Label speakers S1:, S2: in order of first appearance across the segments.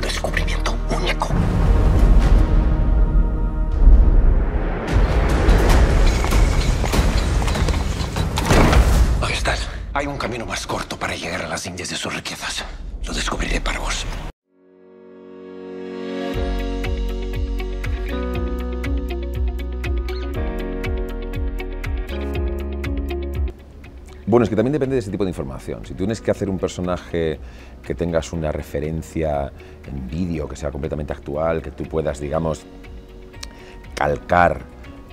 S1: Descubrimiento único. Hay un camino más corto para llegar a las Indias de sus riquezas. Lo descubriré para vos.
S2: Bueno, es que también depende de ese tipo de información. Si tú tienes que hacer un personaje que tengas una referencia en vídeo, que sea completamente actual, que tú puedas, digamos, calcar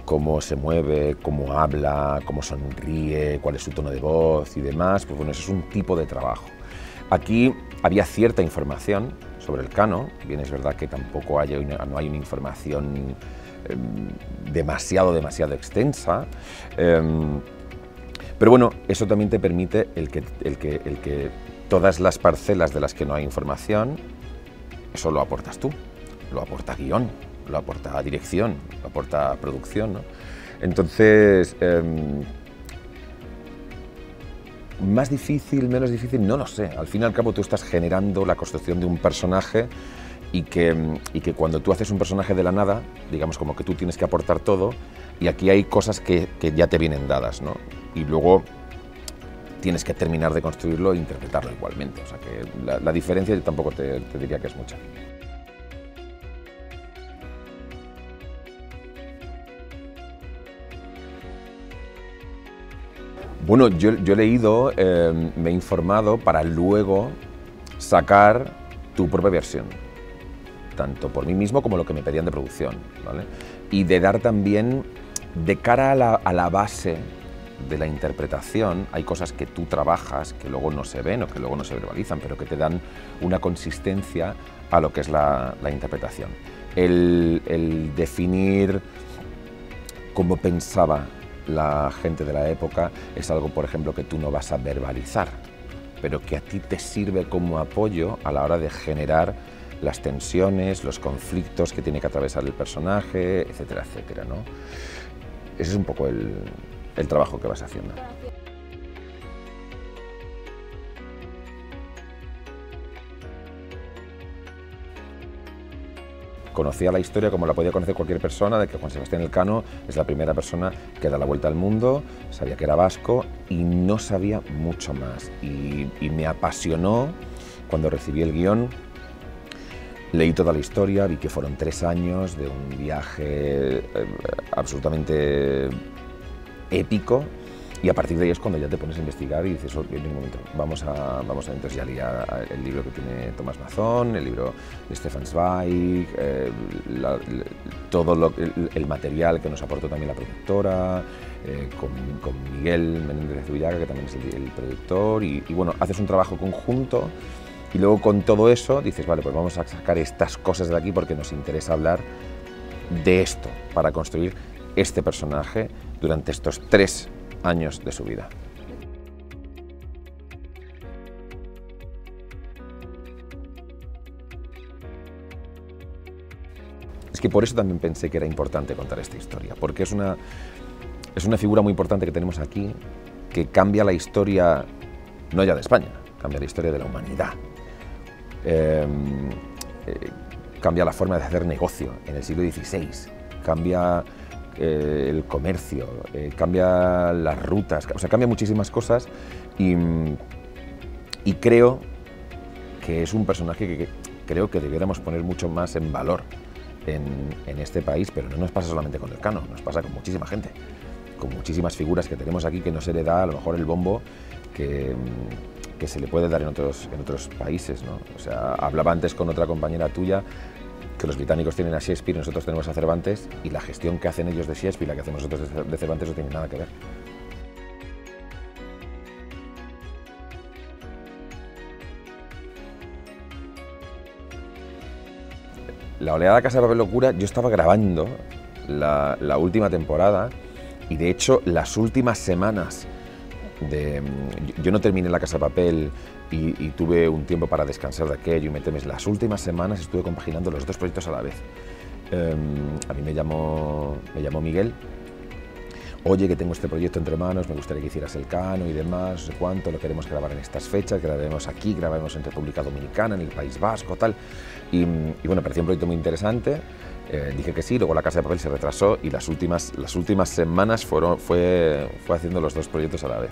S2: cómo se mueve, cómo habla, cómo sonríe, cuál es su tono de voz y demás, pues bueno, eso es un tipo de trabajo. Aquí había cierta información sobre el cano, bien es verdad que tampoco hay una, no hay una información eh, demasiado, demasiado extensa, eh, pero bueno, eso también te permite el que, el, que, el que todas las parcelas de las que no hay información, eso lo aportas tú, lo aporta guion, lo aporta dirección, lo aporta producción. ¿no? Entonces, eh, más difícil, menos difícil, no lo sé. Al fin y al cabo tú estás generando la construcción de un personaje y que, y que cuando tú haces un personaje de la nada, digamos como que tú tienes que aportar todo, y aquí hay cosas que, que ya te vienen dadas, ¿no? Y luego tienes que terminar de construirlo e interpretarlo igualmente. O sea que la, diferencia yo tampoco te, diría que es mucha. Bueno, yo, he leído, eh, me he informado para luego sacar tu propia versión, tanto por mí mismo como lo que me pedían de producción, ¿vale? Y de dar también, de cara a la base de la interpretación, hay cosas que tú trabajas que luego no se ven o que luego no se verbalizan, pero que te dan una consistencia a lo que es la, la interpretación. El, definir cómo pensaba la gente de la época es algo, por ejemplo, que tú no vas a verbalizar, pero que a ti te sirve como apoyo a la hora de generar las tensiones, los conflictos que tiene que atravesar el personaje, etcétera, etcétera. ¿no? Ese es un poco el, el trabajo que vas haciendo. Conocía la historia como la podía conocer cualquier persona, de que Juan Sebastián Elcano es la primera persona que da la vuelta al mundo, sabía que era vasco y no sabía mucho más. Y, me apasionó cuando recibí el guion, leí toda la historia, vi que fueron tres años de un viaje eh, absolutamente épico y a partir de ahí es cuando ya te pones a investigar y dices, oye, en un momento, vamos a, vamos a entonces ya leía el libro que tiene Tomás Mazón, el libro de Stefan Zweig, eh, todo el, material que nos aportó también la productora, eh, con, Miguel Menéndez de que también es el, productor, y, bueno, haces un trabajo conjunto y luego con todo eso dices, vale, pues vamos a sacar estas cosas de aquí porque nos interesa hablar de esto para construir este personaje durante estos tres años de su vida. Es que por eso también pensé que era importante contar esta historia, porque es una, es una figura muy importante que tenemos aquí, que cambia la historia, no ya de España, cambia la historia de la humanidad. Eh, eh, cambia la forma de hacer negocio en el siglo XVI, cambia eh, el comercio, eh, cambia las rutas, o sea, cambia muchísimas cosas y, y, creo que es un personaje que, creo que debiéramos poner mucho más en valor en, en, este país, pero no nos pasa solamente con el Cano, nos pasa con muchísima gente, con muchísimas figuras que tenemos aquí que no se le da a lo mejor el bombo que, que se le puede dar en otros, en otros países. ¿no? O sea, hablaba antes con otra compañera tuya que los británicos tienen a Shakespeare y nosotros tenemos a Cervantes y la gestión que hacen ellos de Shakespeare y la que hacemos nosotros de Cervantes no tiene nada que ver. La oleada Casa de Papel Locura, yo estaba grabando la, la última temporada y de hecho las últimas semanas de, yo no terminé la Casa de Papel y, tuve un tiempo para descansar de aquello y meterme. Las últimas semanas estuve compaginando los dos proyectos a la vez. Um, a mí me llamó, me llamó Miguel oye, que tengo este proyecto entre manos, me gustaría que hicieras el cano y demás, no sé cuánto, lo queremos grabar en estas fechas, grabaremos aquí, grabaremos en República Dominicana, en el País Vasco, tal. Y, bueno, parecía un proyecto muy interesante. Eh, dije que sí, luego la Casa de Papel se retrasó y las últimas, las últimas semanas fueron, fue, fue haciendo los dos proyectos a la vez.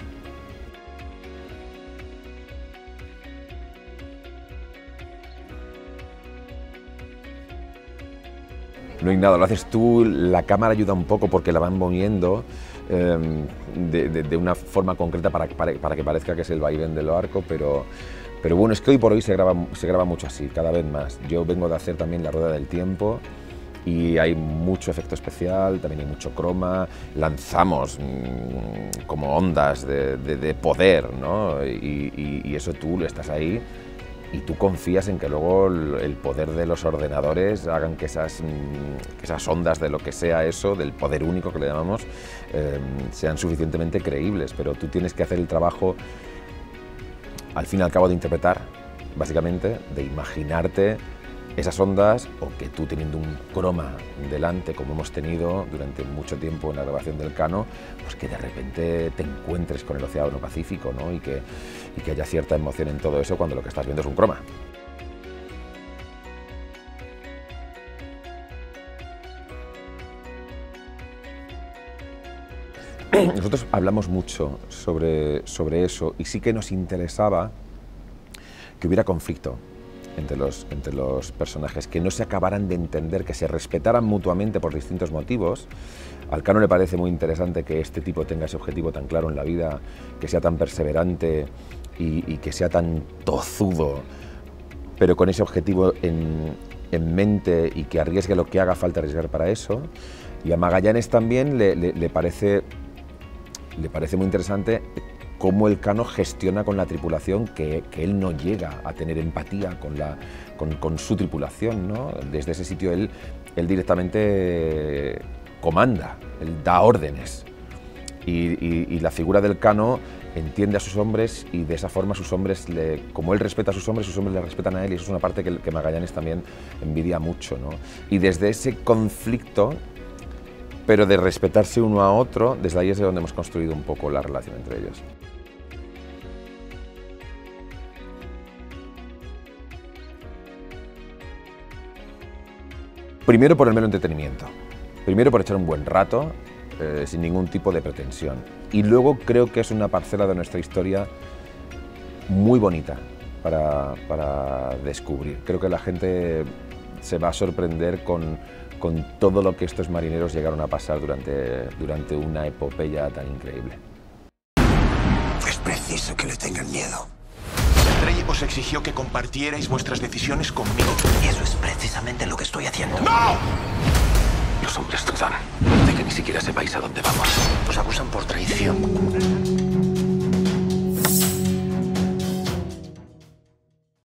S2: No hay nada, lo haces tú, la cámara ayuda un poco porque la van moviendo em, de, una forma concreta para, que parezca que es el vaivén del arco, pero, pero bueno, es que hoy por hoy se graba, se graba mucho así, cada vez más. Yo vengo de hacer también la rueda del tiempo y hay mucho efecto especial, también hay mucho croma, lanzamos mm, como ondas de, poder, ¿no? Y, y, eso tú lo estás ahí y tú confías en que luego el poder de los ordenadores hagan que esas, mm, esas ondas de lo que sea eso, del poder único que le llamamos, em, sean suficientemente creíbles, pero tú tienes que hacer el trabajo al fin y al cabo de interpretar, básicamente, de imaginarte esas ondas o que tú teniendo un croma delante como hemos tenido durante mucho tiempo en la grabación del Cano, pues que de repente te encuentres con el Océano Pacífico ¿no? y, que, y que haya cierta emoción en todo eso cuando lo que estás viendo es un croma. Nosotros hablamos mucho sobre, sobre eso y sí que nos interesaba que hubiera conflicto entre los, entre los personajes, que no se acabaran de entender, que se respetaran mutuamente por distintos motivos. Al Cano le parece muy interesante que este tipo tenga ese objetivo tan claro en la vida, que sea tan perseverante y, que sea tan tozudo, pero con ese objetivo en, en, mente y que arriesgue lo que haga falta arriesgar para eso. Y a Magallanes también le, le parece, le parece muy interesante cómo el Cano gestiona con la tripulación que, él no llega a tener empatía con, la, con, su tripulación. ¿no? Desde ese sitio él, él directamente comanda, él da órdenes. Y, la figura del Cano entiende a sus hombres y de esa forma sus hombres, le, como él respeta a sus hombres, sus hombres le respetan a él y eso es una parte que, que Magallanes también envidia mucho. ¿no? Y desde ese conflicto, pero de respetarse uno a otro, desde ahí es de donde hemos construido un poco la relación entre ellos. Primero por el mero entretenimiento, primero por echar un buen rato, eh, sin ningún tipo de pretensión. Y luego creo que es una parcela de nuestra historia muy bonita para, para descubrir. Creo que la gente se va a sorprender con, con, todo lo que estos marineros llegaron a pasar durante, durante una epopeya tan increíble.
S1: Es preciso que le tengan miedo. Rey os exigió que compartierais vuestras decisiones conmigo. Y eso es precisamente lo que estoy haciendo. ¡No! Los hombres dudan de que ni siquiera sepáis a dónde vamos. Os acusan por traición.